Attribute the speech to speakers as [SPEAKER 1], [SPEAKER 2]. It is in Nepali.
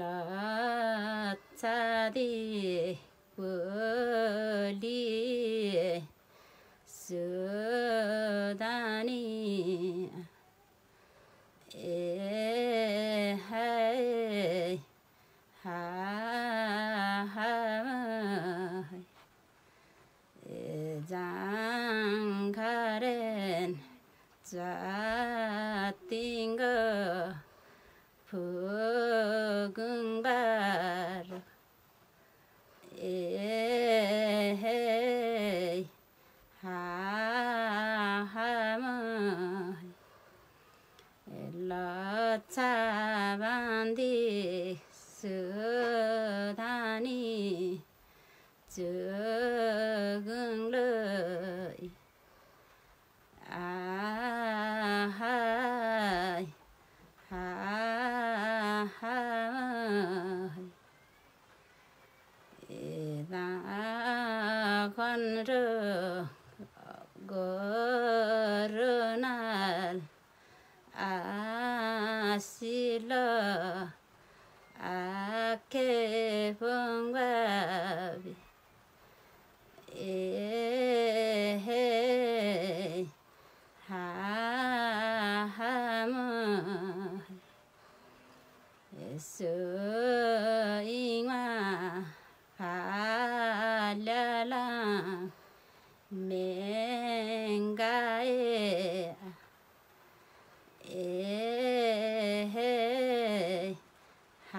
[SPEAKER 1] लच्छादी कोली सुदानी ए है हा ए जाङ घरेन जा बाँधिसु धानी चुगुङ्लो आहाय हाहाय एदा र si lo a ke phong wa bi e he ha ha mo so i ha la la me